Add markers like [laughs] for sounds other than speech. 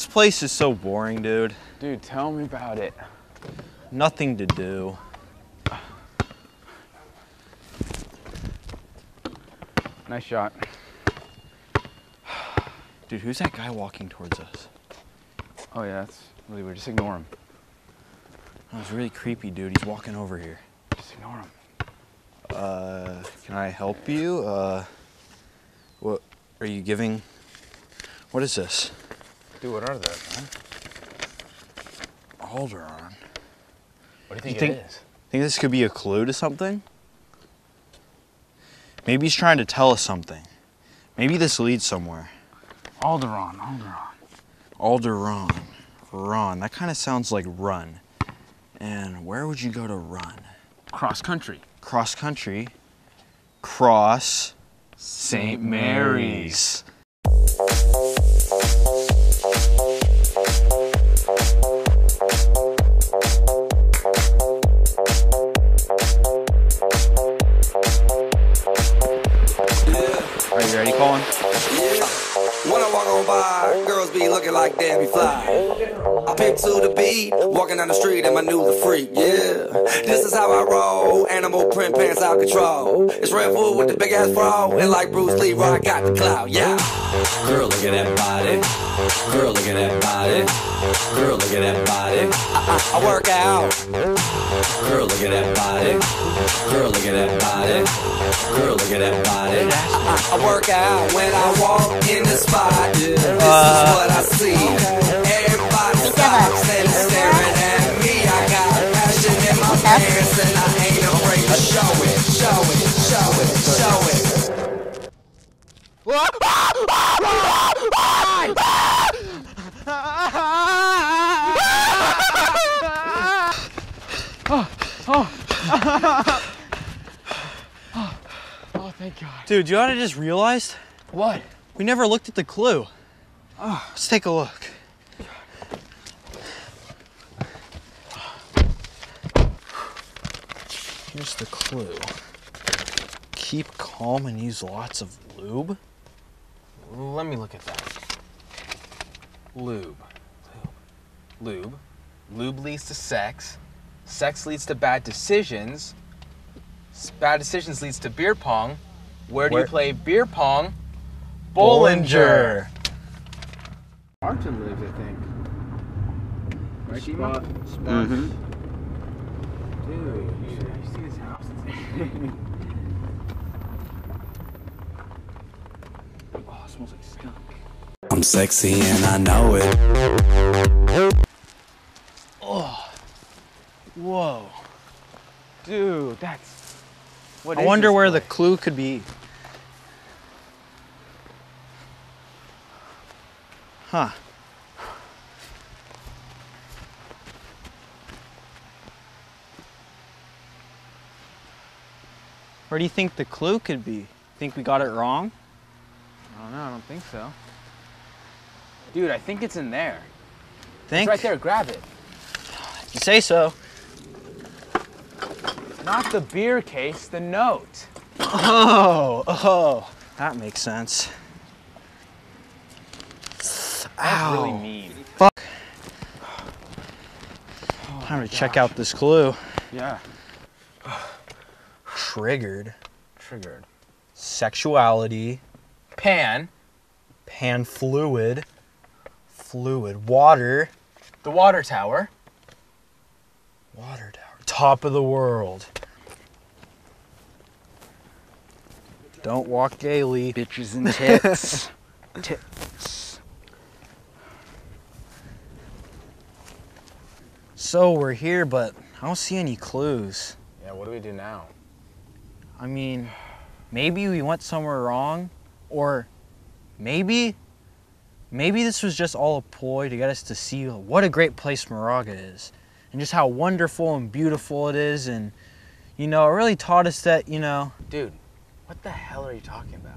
This place is so boring, dude. Dude, tell me about it. Nothing to do. Nice shot. Dude, who's that guy walking towards us? Oh yeah, that's really weird. Just ignore him. That was really creepy, dude. He's walking over here. Just ignore him. Uh, can I help you? Uh, what are you giving? What is this? Dude, what are those, man? Alderon. What do you think, You think- it is? Think this could be a clue to something? Maybe he's trying to tell us something. Maybe this leads somewhere. Alderon, Alderon. Alderon. Ron. That kind of sounds like run. And where would you go to run? Cross country. Cross country. Cross St. Mary's. Are you ready, Colin? Yeah. When I walk on by, girls be looking like Debbie Fly. I pick to the beat, walking down the street and my new the freak. Yeah, this is how I roll. Animal print pants out control. It's Redfoo with the big ass bra, and like Bruce Lee, I got the clout. Yeah. Girl, look at that body. Girl, look at that body. Girl, look at that body. I, I, I work out. Girl, look at that body. Girl, look at that body. Girl, look at that body. I, I, I work out when I walk in the spot. This is what I see. Everybody stops and is staring at me. I got passion in my pants and I ain't afraid to show it, show it, show it, show it. Oh, thank God. Dude, you know what I just realized? What? We never looked at the clue. Oh. Let's take a look. Here's the clue. Keep calm and use lots of lube. Let me look at that. Lube. Lube. Lube. Lube leads to sex. Sex leads to bad decisions. Bad decisions leads to beer pong. Where do Where- you play beer pong? Bollinger. Martin lives, I think. Right, Spot. Mm-hmm. Dude, you see this house? oh, it smells like skunk. I'm sexy and I know it. Oh, whoa. Dude, that's. What I is wonder this where the clue could be. Huh. Where do you think the clue could be? Think we got it wrong? I don't know. I don't think so. Dude, I think it's in there. Think? It's right there. Grab it. You say so. Not the beer case, the note. Oh, oh, that makes sense. Ow. really mean. Fuck. Time to check out this clue. Yeah. Triggered. Triggered. Sexuality. Pan. Pan fluid. Fluid. Water. The water tower. Water tower. Top of the world. Don't walk gaily. Bitches and tits. [laughs] tits. So we're here, but I don't see any clues. Yeah, what do we do now? I mean, maybe we went somewhere wrong, or maybe, maybe this was just all a ploy to get us to see what a great place Moraga is, and just how wonderful and beautiful it is, and you know, it really taught us that you know, Dude, what the hell are you talking about?